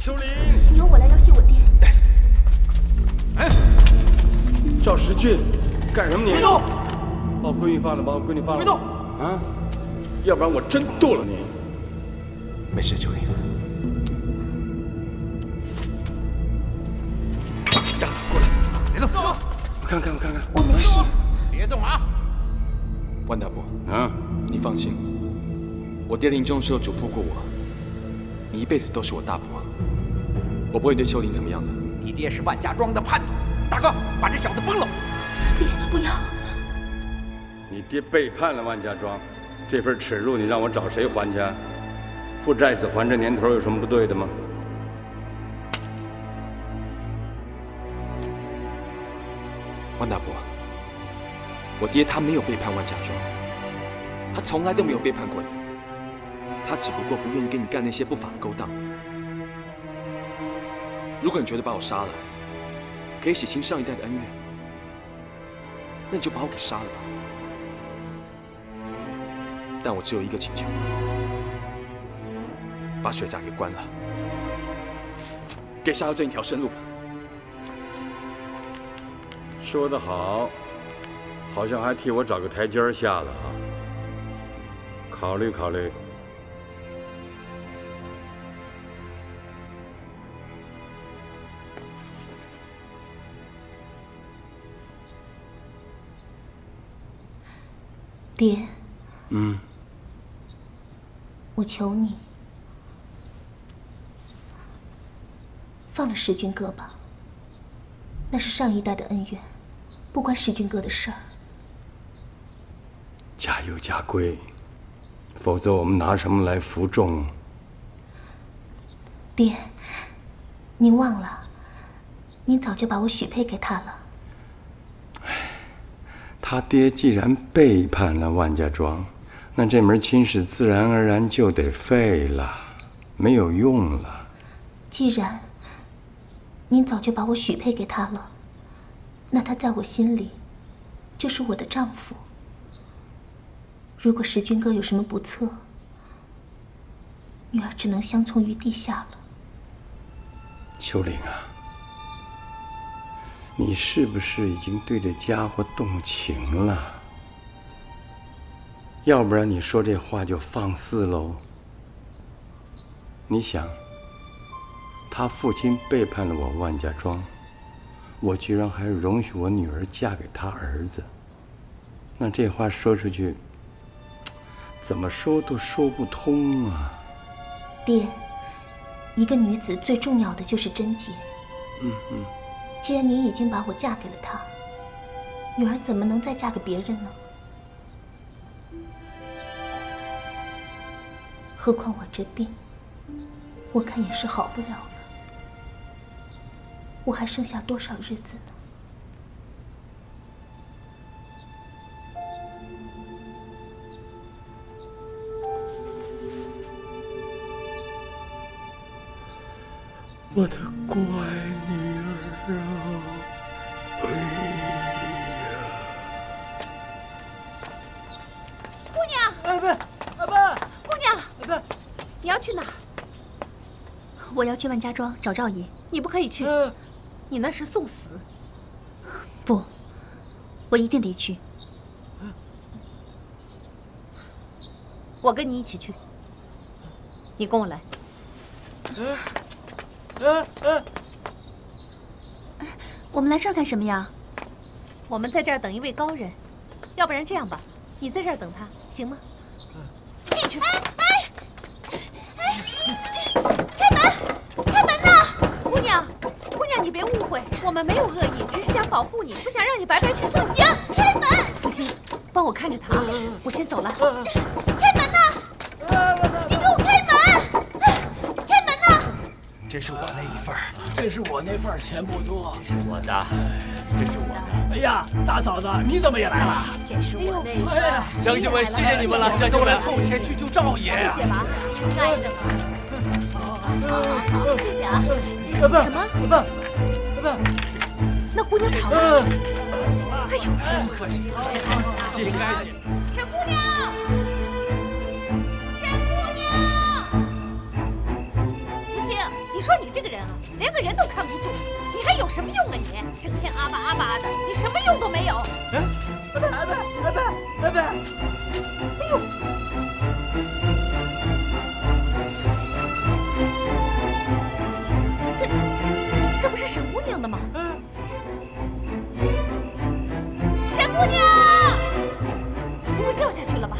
秋林，你由我来要挟我爹。哎，赵时俊，干什么你？别动！把我闺女放了，把我闺女放了。别动！啊！要不然我真剁了你。没事，秋林。呀，过来！别动！我看看，我看看。我没事。别动啊！万大伯，啊，你放心，我爹临终时候嘱咐过我，你一辈子都是我大伯，我不会对秋玲怎么样的。你爹是万家庄的叛徒，大哥，把这小子崩了！爹，不要！你爹背叛了万家庄，这份耻辱你让我找谁还去？父债子还这年头有什么不对的吗？万大伯，我爹他没有背叛万家庄，他从来都没有背叛过你，他只不过不愿意跟你干那些不法的勾当。如果你觉得把我杀了可以洗清上一代的恩怨，那你就把我给杀了吧。但我只有一个请求，把雪家给关了，给夏侯镇一条生路。说得好，好像还替我找个台阶下了啊！考虑考虑。爹。嗯。我求你，放了石军哥吧。那是上一代的恩怨，不关石军哥的事儿。家有，家规，否则我们拿什么来服众？爹，您忘了，您早就把我许配给他了。他爹既然背叛了万家庄，那这门亲事自然而然就得废了，没有用了。既然您早就把我许配给他了，那他在我心里就是我的丈夫。如果石军哥有什么不测，女儿只能相从于地下了。秋玲啊，你是不是已经对这家伙动情了？要不然你说这话就放肆喽。你想，他父亲背叛了我万家庄，我居然还容许我女儿嫁给他儿子，那这话说出去，怎么说都说不通啊！爹，一个女子最重要的就是贞洁。嗯嗯。既然您已经把我嫁给了他，女儿怎么能再嫁给别人呢？何况我这病，我看也是好不了了。我还剩下多少日子呢？我的乖去哪儿？我要去万家庄找赵爷，你不可以去，你那是送死。不，我一定得去。我跟你一起去，你跟我来。我们来这儿干什么呀？我们在这儿等一位高人，要不然这样吧，你在这儿等他，行吗？进去哎！开门！开门呐！姑娘，姑我们没有恶意，只是想保护你，不想让你白白去送行。开门！福星，帮我看着他啊，我先走了。开门呐！你给我开门！开门呐！这是我那一份儿，这是我那份儿，钱不多。这是我的，这是我的。哎呀，大嫂子，你怎么也来了？这是我那一份哎呀，乡亲们，谢谢你们了，都来凑钱去救赵爷。谢谢了，这是应该的嘛。好好好，谢谢啊，谢谢。什么？那姑娘跑了。嗯，哎呦，不客气，谢谢干姐。沈姑娘，沈姑娘，福星，你你说你这个人啊，连个人都看不住，你还有什么用啊你？整天阿巴阿巴的，你什么用都没有。哎，阿贝阿贝阿贝沈姑娘的吗？沈姑娘，不会掉下去了吧？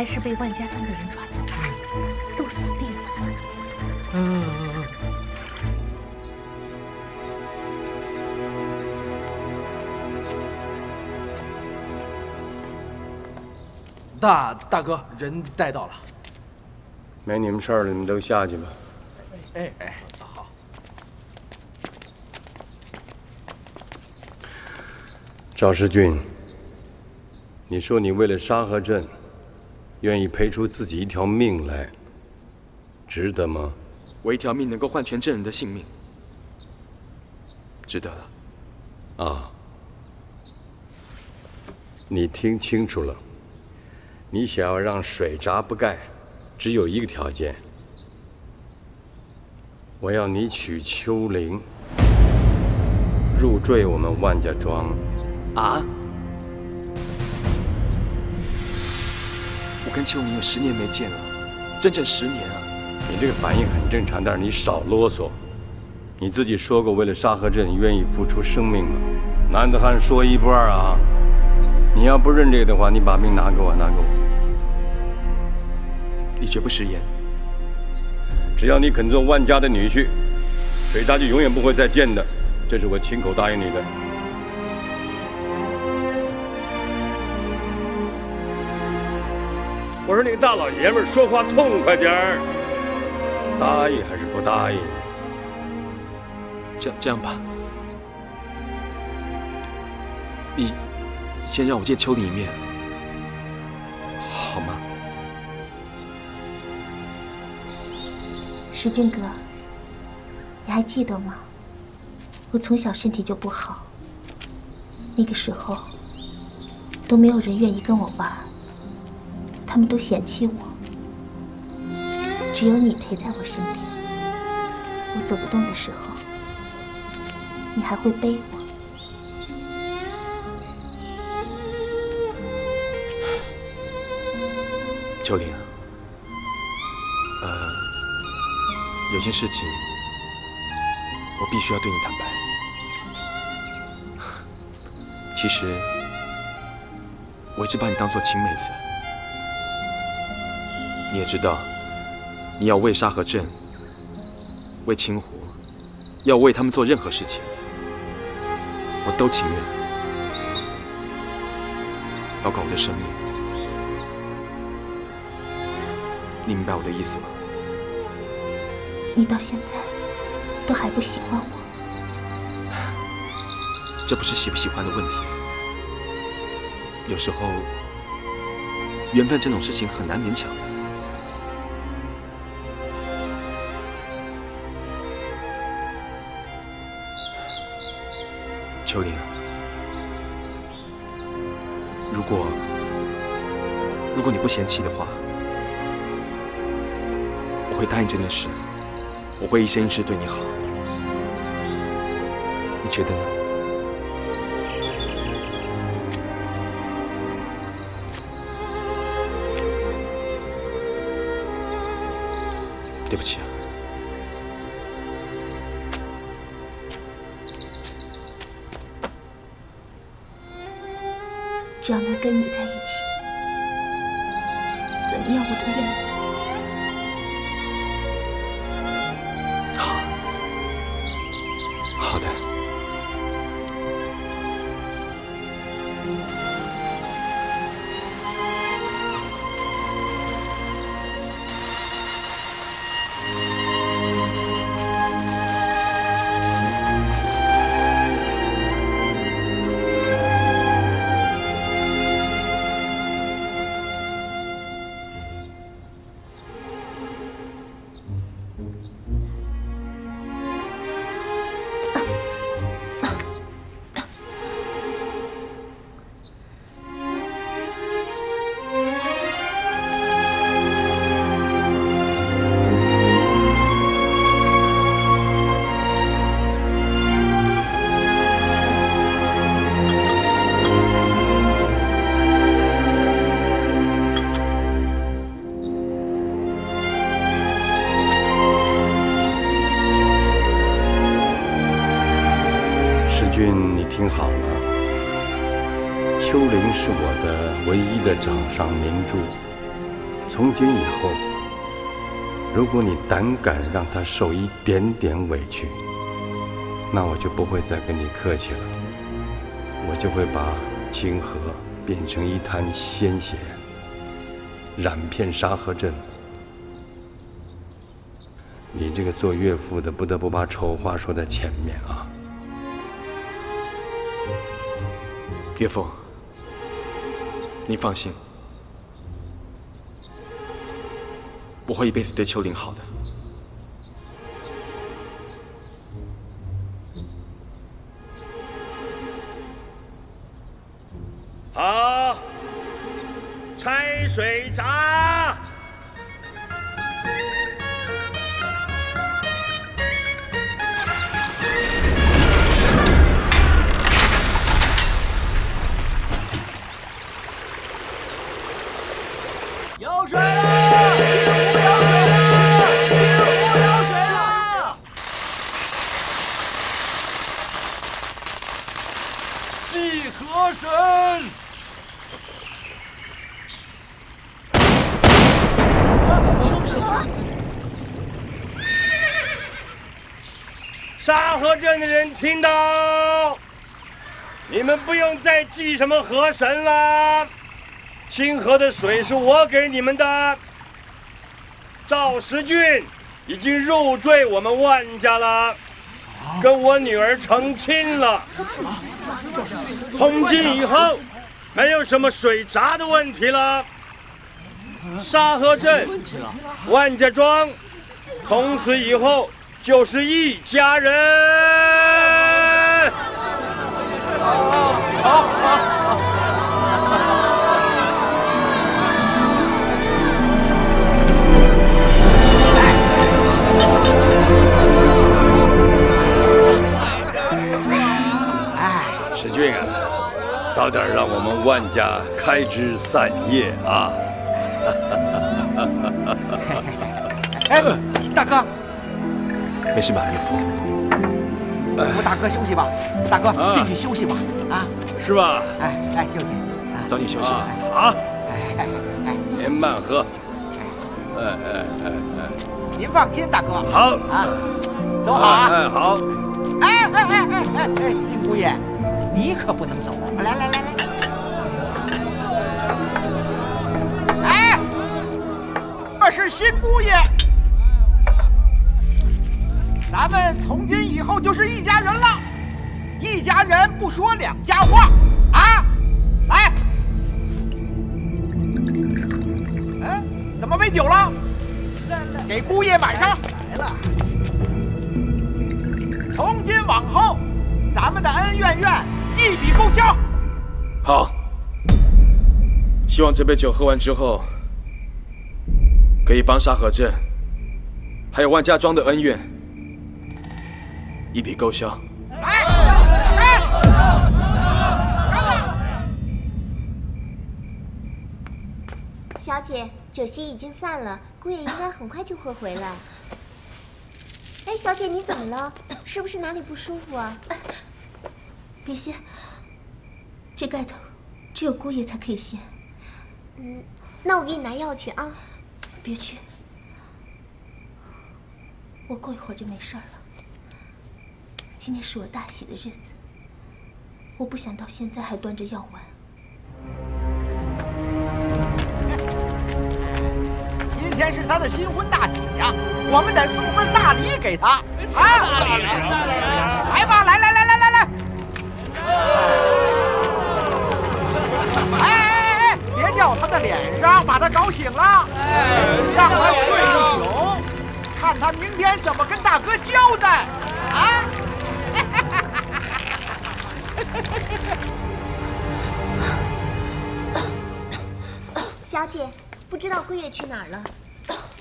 还是被万家庄的人抓走了，都死定了。嗯嗯嗯大大哥，人带到了。没你们事儿了，你们都下去吧。哎哎，好。赵世俊，你说你为了沙河镇，愿意赔出自己一条命来，值得吗？我一条命能够换全镇人的性命，值得了。啊，你听清楚了，你想要让水闸不盖，只有一个条件，我要你娶秋玲，入赘我们万家庄。啊！跟秋明有十年没见了，整整十年啊！你这个反应很正常，但是你少啰嗦。你自己说过，为了沙河镇愿意付出生命吗？男子汉说一不二啊！你要不认这个的话，你把命拿给我，拿给我。你绝不食言。只要你肯做万家的女婿，水闸就永远不会再见的。这是我亲口答应你的。说那个大老爷们儿，说话痛快点儿。答应还是不答应？这这样吧，你先让我见秋玲一面，好吗？石俊哥，你还记得吗？我从小身体就不好，那个时候都没有人愿意跟我玩，他们都嫌弃我。只有你陪在我身边，我走不动的时候，你还会背我。秋玲，呃，有件事情我必须要对你坦白。其实我一直把你当做亲妹子，你也知道，你要为沙河镇、为清湖，要为他们做任何事情，我都情愿，包括我的生命。你明白我的意思吗？你到现在都还不喜欢我，这不是喜不喜欢的问题。有时候，缘分这种事情很难勉强的。秋玲，如果如果你不嫌弃的话，我会答应这件事，我会一生一世对你好。你觉得呢？对不起啊，只要能跟你在一起，的掌上明珠。从今以后，如果你胆敢让她受一点点委屈，那我就不会再跟你客气了。我就会把清河变成一滩鲜血，染遍沙河镇。你这个做岳父的，不得不把丑话说在前面啊！岳父，您放心，我会一辈子对秋玲好的。好，拆水闸。镇的人听到，你们不用再祭什么河神了。清河的水是我给你们的。赵石俊已经入赘我们万家了，跟我女儿成亲了。从今以后，没有什么水闸的问题了。沙河镇、万家庄，从此以后就是一家人。好，好。石俊啊，好。石俊啊早点让我们万家开枝散叶啊！哎，大哥，没事吧，岳父？我大哥休息吧，大哥进去休息吧，啊，是吧？哎哎，休息，早点休息啊。好，哎哎哎，您慢喝。哎。哎哎哎，您放心，大哥，好。啊，走好啊，哎好，哎哎哎哎哎哎，新姑爷，你可不能走，来来来来，哎，这是新姑爷，咱们从今以后就是一家人了，一家人不说两家话啊，来，哎，怎么没酒了？给姑爷满上。来了。从今往后，咱们的恩怨怨一笔勾销。好，希望这杯酒喝完之后，可以帮沙河镇还有万家庄的恩怨一笔勾销。小姐，酒席已经散了，姑爷应该很快就会回来。哎，小姐，你怎么了？是不是哪里不舒服啊？别掀，这盖头只有姑爷才可以掀。嗯，那我给你拿药去啊。别去，我过一会儿就没事了。今天是我大喜的日子，我不想到现在还端着药丸。今天是他的新婚大喜呀，我们得送份大礼给他啊！大礼啊来吧，来来来来来来！哎哎哎！别掉他的脸上，把他搞醒了，让他睡一宿，看他明天怎么跟大哥交代啊！小姐，不知道桂月去哪儿了？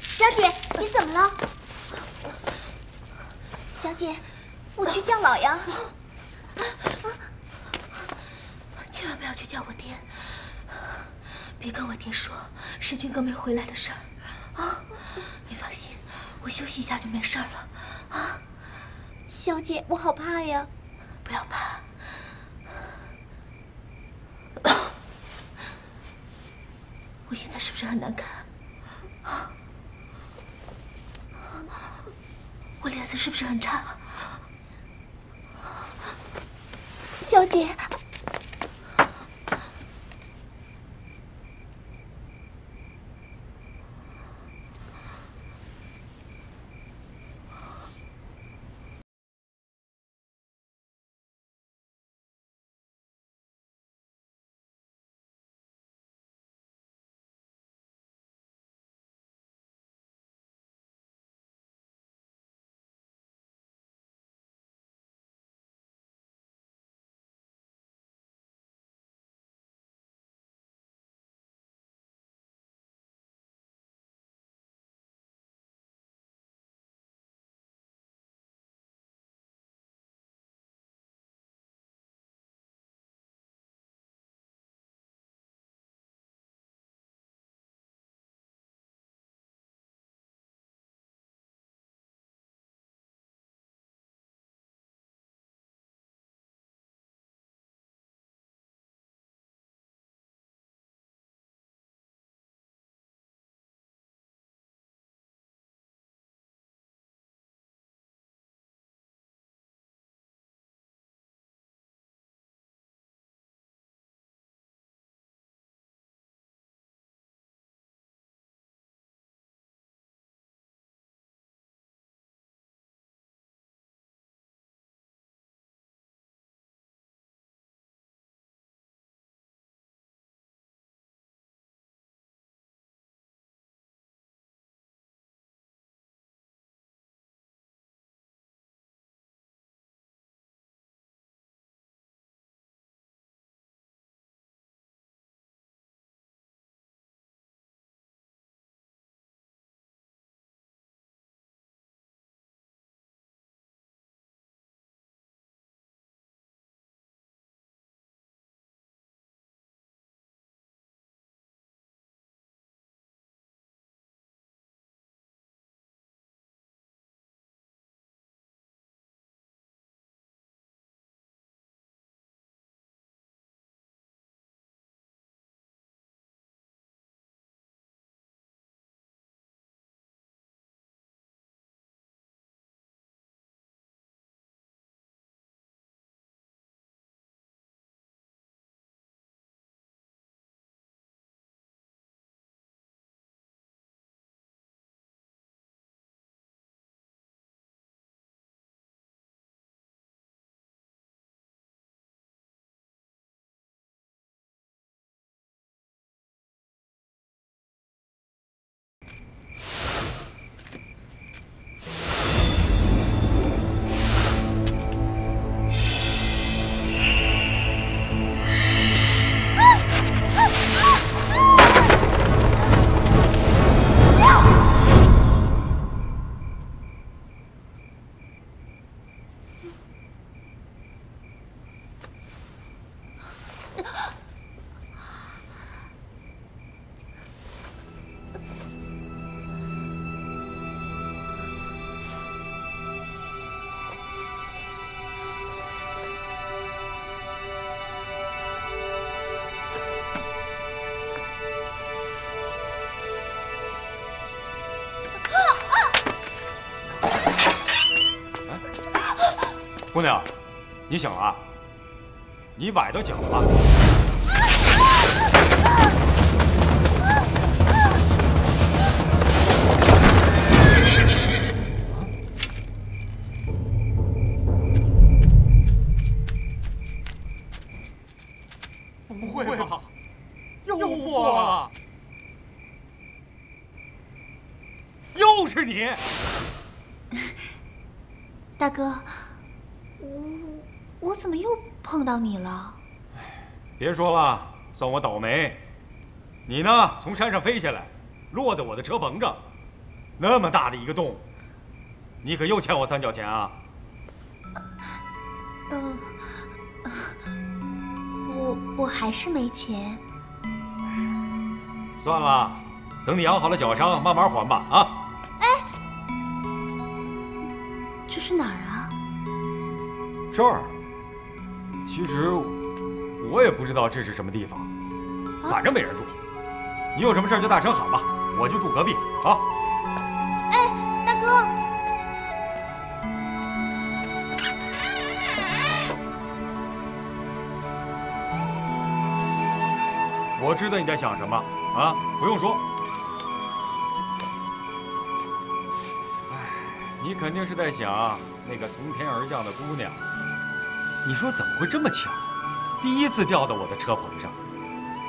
小姐，你怎么了？小姐，我去叫老杨。千万不要去叫我爹，别跟我爹说世军哥没回来的事儿啊！你放心，我休息一下就没事了啊！小姐，我好怕呀。不要怕。我现在是不是很难看？我脸色是不是很差？小姐，姑娘，你醒了？你崴到脚了？不会吧？又破了？又是你？大哥，我我怎么又碰到你了？别说了，算我倒霉。你呢，从山上飞下来，落在我的车棚上，那么大的一个洞，你可又欠我三角钱啊！我我还是没钱。算了，等你养好了脚伤，慢慢还吧。啊！哎，这是哪儿啊？这儿，其实我也不知道这是什么地方，反正没人住。你有什么事就大声喊吧，我就住隔壁。好，哎，大哥，我知道你在想什么啊，不用说。哎，你肯定是在想那个从天而降的姑娘。你说怎么会这么巧？第一次掉到我的车棚上，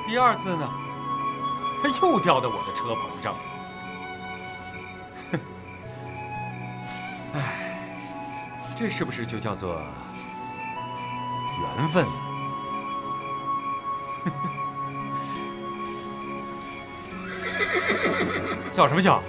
第二次呢，他又掉到我的车棚上。哼，哎，这是不是就叫做缘分呢？笑什么笑？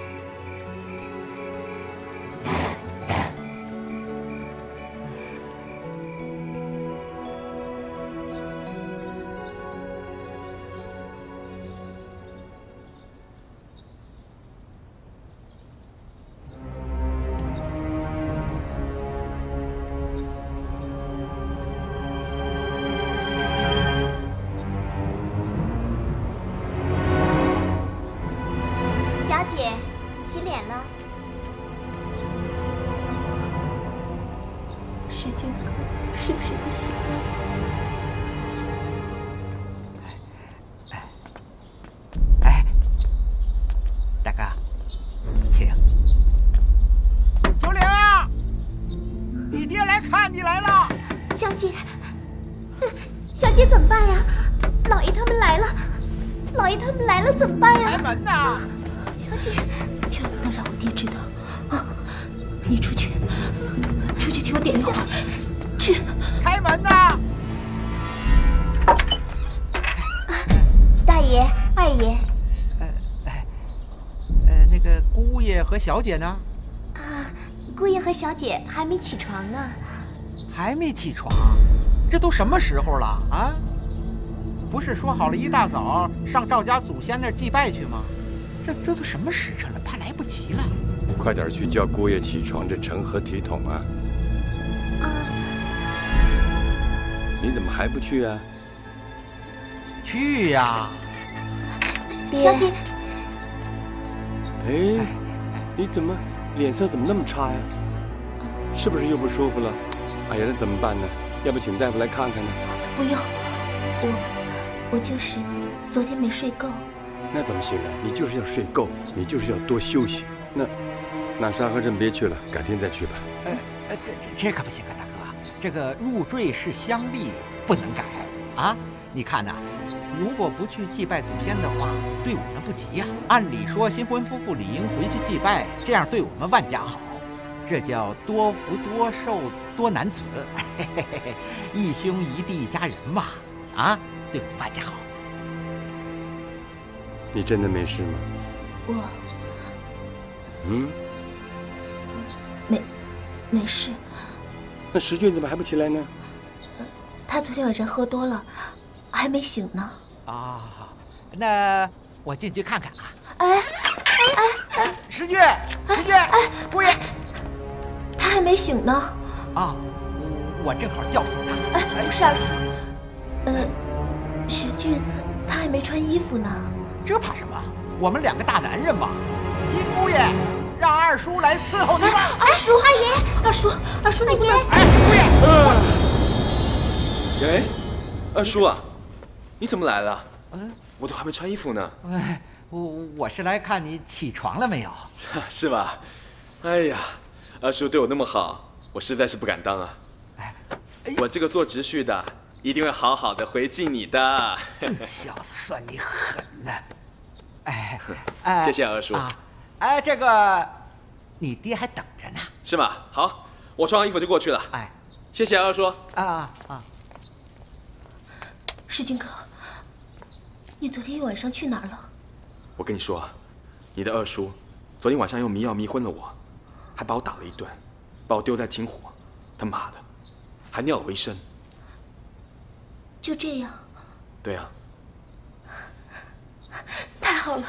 姐呢？啊，姑爷和小姐还没起床呢。还没起床，这都什么时候了啊？不是说好了一大早上赵家祖先那儿祭拜去吗？这这都什么时辰了，怕来不及了。快点去叫姑爷起床，这成何体统啊！啊，你怎么还不去啊？去呀！小姐，哎，你怎么脸色怎么那么差呀？是不是又不舒服了？哎呀，那怎么办呢？要不请大夫来看看呢？不用，我我就是昨天没睡够。那怎么行啊？你就是要睡够，你就是要多休息。那那沙河镇别去了，改天再去吧。呃呃，这这这可不行啊，大哥，这个入赘是乡例，不能改啊！你看呐、如果不去祭拜祖先的话，对我们不吉呀、按理说，新婚夫妇理应回去祭拜，这样对我们万家好。这叫多福多寿多男子，嘿嘿嘿嘿，一兄一弟一家人嘛，啊，对我们万家好。你真的没事吗？我嗯，没没事，那石俊怎么还不起来呢？他昨天晚上喝多了，还没醒呢。啊，那我进去看看啊。哎哎哎，石俊，石俊，姑爷，他还没醒呢。啊，我我正好叫醒他。哎，不是二叔，呃，石俊他还没穿衣服呢。这怕什么？我们两个大男人嘛。金姑爷，让二叔来伺候你吧。二叔，二爷，二叔，二叔，你不能。哎，姑爷，哎，二叔啊，你怎么来了？嗯，我都还没穿衣服呢。哎，我我是来看你起床了没有。是吧？哎呀，二叔对我那么好，我实在是不敢当啊。哎我这个做侄婿的，一定会好好的回敬你的。小子算你狠呢。哎，哎，谢谢二叔啊。哎，这个，你爹还等着呢。是吗？好，我穿完衣服就过去了。哎，谢谢二叔。啊啊，世军哥，你昨天一晚上去哪儿了？我跟你说啊，你的二叔昨天晚上用迷药迷昏了我，还把我打了一顿，把我丢在青湖，他妈的，还尿我一身。就这样，对啊，太好了。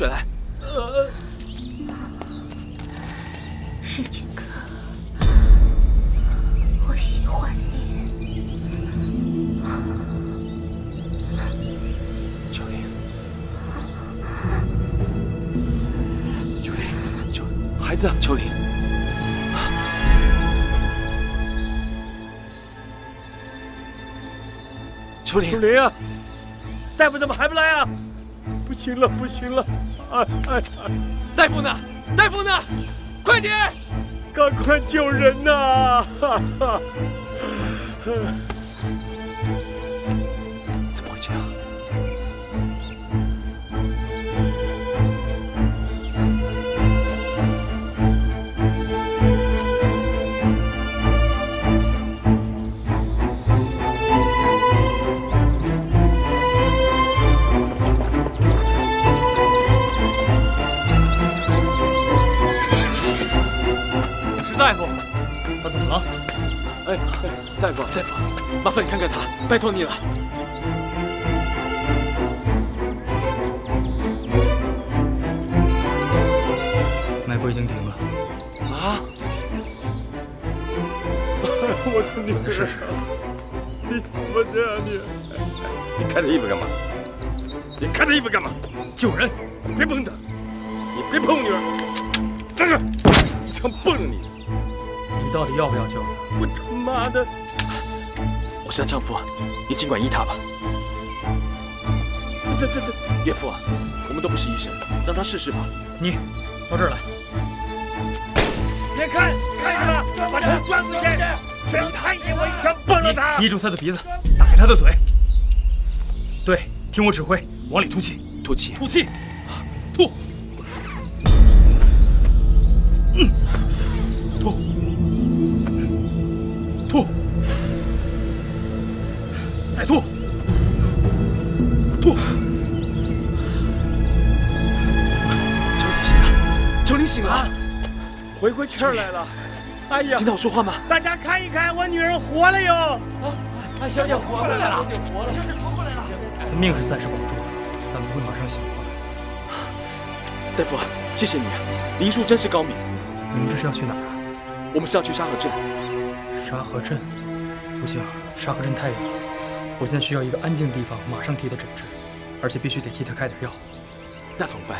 水来。世君哥，我喜欢你。秋林，秋林，秋，孩子，秋林。秋林，秋林啊，大夫怎么还不来啊？不行了，不行了！哎哎哎，大夫呢？大夫呢？快点！赶快救人呐！哈哈！怎么了？哎，大夫，大夫，麻烦你看看他，拜托你了。脉搏已经停了。啊！我的女儿，再试试。你怎么这样你？你看他衣服干嘛？你看他衣服干嘛？救人！别碰他！你别碰我女儿！站住！一枪崩了你！你到底要不要救他？我他妈的！我是她丈夫，你尽管依他吧。这这这！岳父，我们都不是医生，让他试试吧。你到这儿来。别看，看什么？把头转过去！谁看见我一枪崩了他？捏住他的鼻子，打开他的嘴。对，听我指挥，往里吐气，吐气，吐气，回过气儿来了。哎呀，听到我说话吗？大家看一看，我女儿活了哟！啊，小姐活过来了，小姐活了，小姐活过来了。他命是暂时保住了，但不会马上醒过来。大夫，谢谢你，林叔真是高明。你们这是要去哪儿啊？我们是要去沙河镇。沙河镇？不行，沙河镇太远了。我现在需要一个安静的地方，马上替他诊治，而且必须得替他开点药。那怎么办？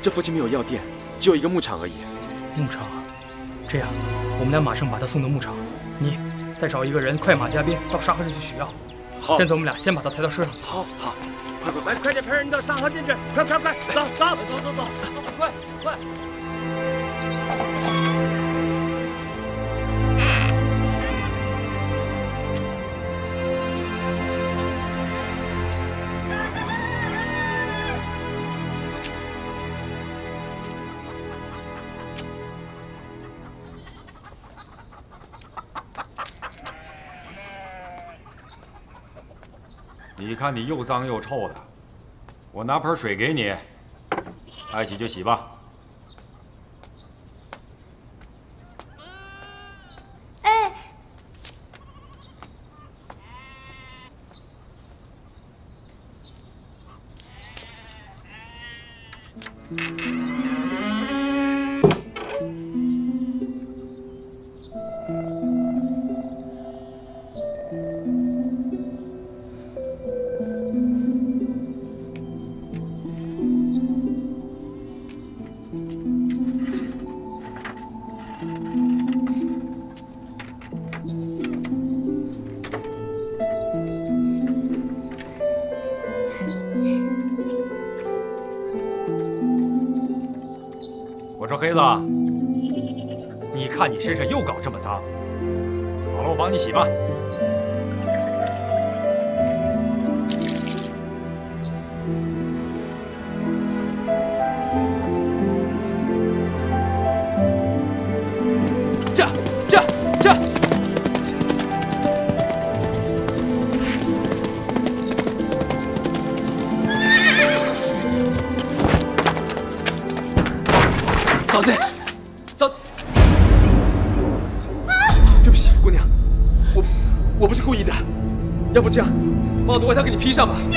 这附近没有药店，只有一个牧场而已。牧场？这样，我们俩马上把他送到牧场。你再找一个人，快马加鞭到沙河镇去取药。好，现在我们俩先把他抬到车上去。好，好，快快快，快点派人到沙河镇去！快快快，走走走走走，快快！看你又脏又臭的，我拿盆水给你，爱洗就洗吧。子，你看你身上又搞这么脏，好了，我帮你洗吧。上吧。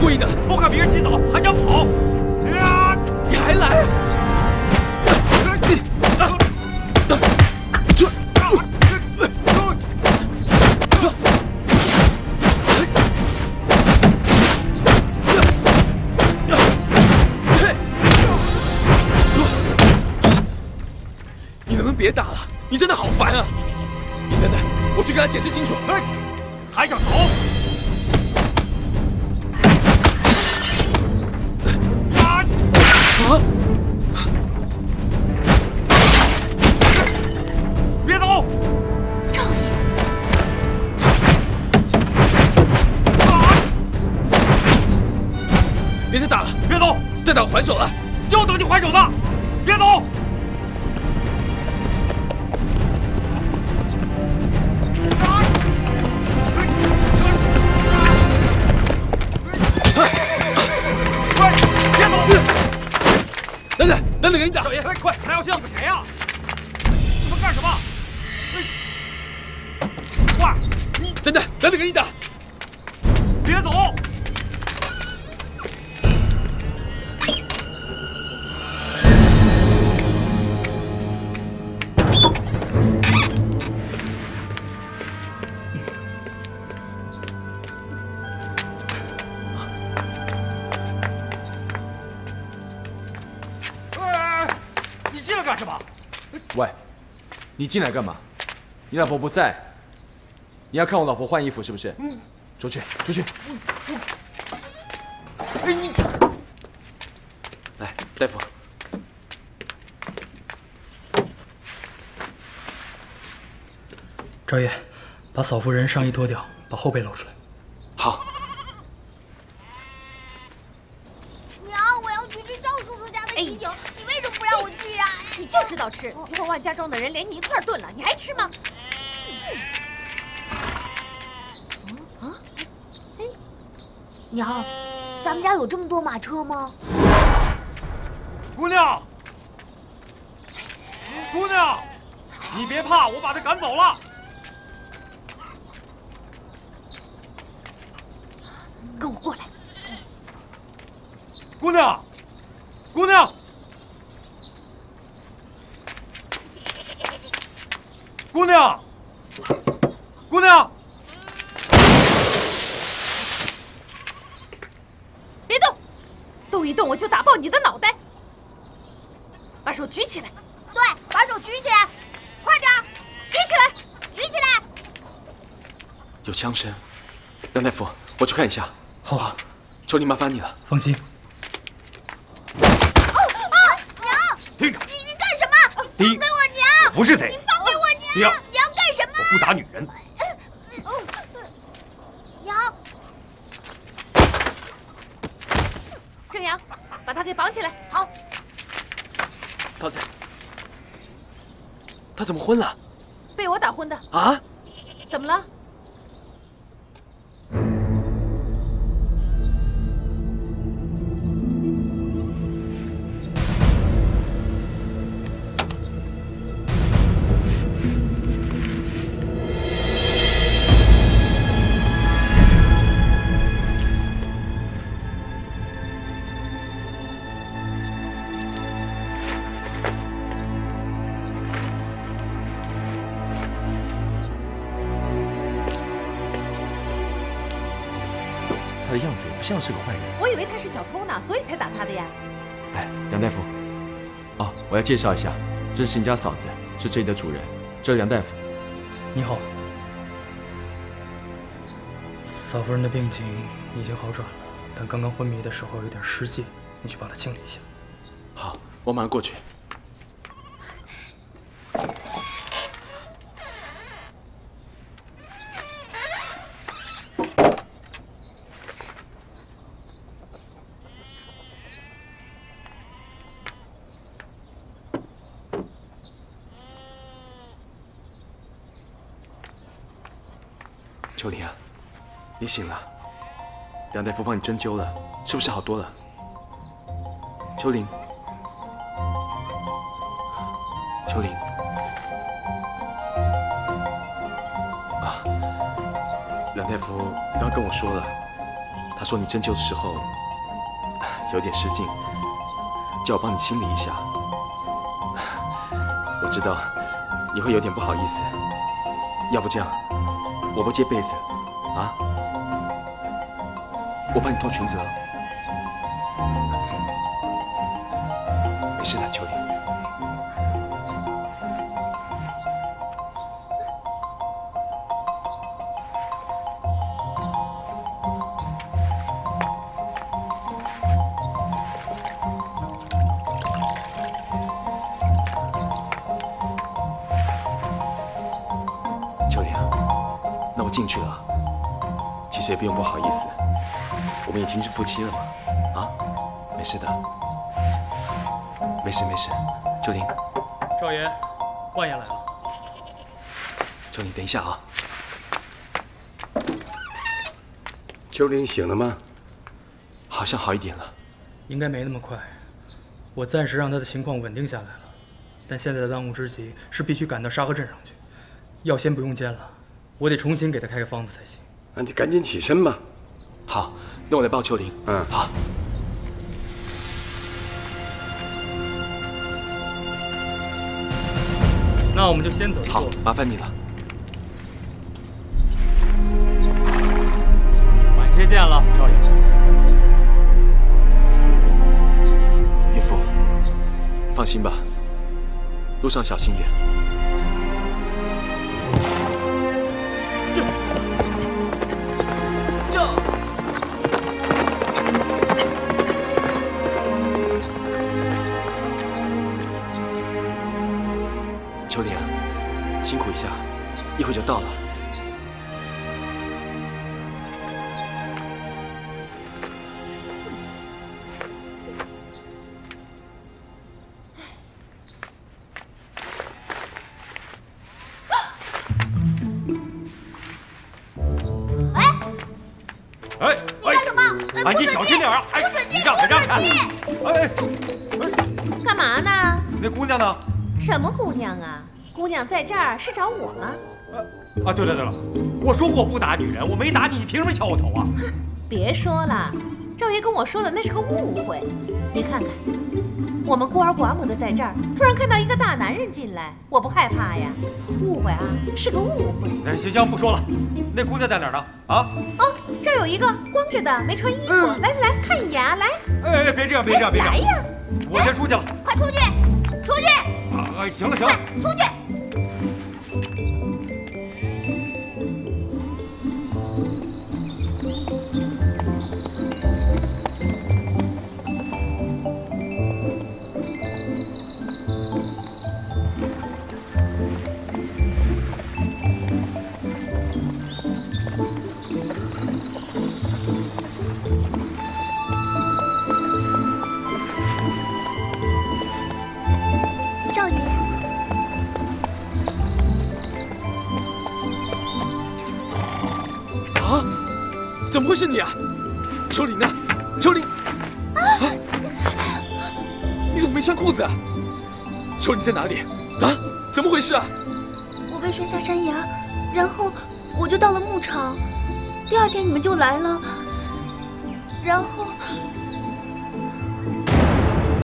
故意的。偷看别等等，等等，给你打！别走！哎，你进来干什么？喂，你进来干嘛？你老婆不在，你要看我老婆换衣服是不是？嗯出去，出去！哎你，来，大夫。赵爷，把嫂夫人上衣脱掉，把后背露出来。好。娘，我要去吃赵叔叔家的喜酒，你为什么不让我去啊？你就知道吃，一会儿万家庄的人连你一块炖了，你还吃吗？娘，咱们家有这么多马车吗？姑娘，姑娘，你别怕，我把他赶走了。跟我过来。姑娘，姑娘，姑娘，姑娘，别动，动一动我就打爆你的脑袋！把手举起来，对，把手举起来，快点，举起来，举起来！有枪声，梁大夫，我去看一下。好啊，求你麻烦你了。放心，啊，娘，听着，你你干什么？第一放开我娘！不是贼你放开我娘！第二娘干什么？我不打女人。娘，正阳，把他给绑起来。好，嫂子，他怎么昏了？被我打昏的。啊？像是个坏人。我以为他是小偷呢，所以才打他的呀。哎，梁大夫，哦，我要介绍一下，这是你家嫂子，是这里的主人，这是梁大夫。你好，嫂夫人的病情已经好转了，但刚刚昏迷的时候有点失禁，你去帮她清理一下。好，我马上过去。秋玲啊，你醒了，梁大夫帮你针灸了，是不是好多了？秋玲，秋玲，啊，梁大夫刚跟我说了，他说你针灸的时候有点失禁，叫我帮你清理一下。我知道你会有点不好意思，要不这样。我不借被子，啊？我帮你脱裙子了。经是夫妻了吗。啊，没事的，没事没事。秋玲，赵爷，万爷来了。秋玲，等一下啊。秋玲醒了吗？好像好一点了。应该没那么快，我暂时让他的情况稳定下来了。但现在的当务之急是必须赶到沙河镇上去，药先不用煎了，我得重新给他开个方子才行。那你赶紧起身吧。好，那我来抱秋玲。嗯，好。那我们就先走一步。好，麻烦你了。晚些见了，少爷。岳父，放心吧，路上小心点。一会就到了。哎，你干什么？哎，你小心点啊！哎，你让开让开！哎，干嘛呢？那姑娘呢？什么姑娘啊？姑娘在这儿是找我吗？啊，对了对了，我说我不打女人，我没打你，你凭什么敲我头啊？别说了，赵爷跟我说了，那是个误会。你看看，我们孤儿寡母的在这儿，突然看到一个大男人进来，我不害怕呀。误会啊，是个误会。哎，行行，不说了。那姑娘在哪儿呢？啊？哦，这儿有一个光着的，没穿衣服。来来来，看一眼啊，来。哎，别这样，别这样，别这样。来呀！我先出去了。快出去！出去！啊，哎，行了行了，出去！子啊？秋你在哪里？啊？怎么回事啊？我被摔下山崖，然后我就到了牧场。第二天你们就来了，然后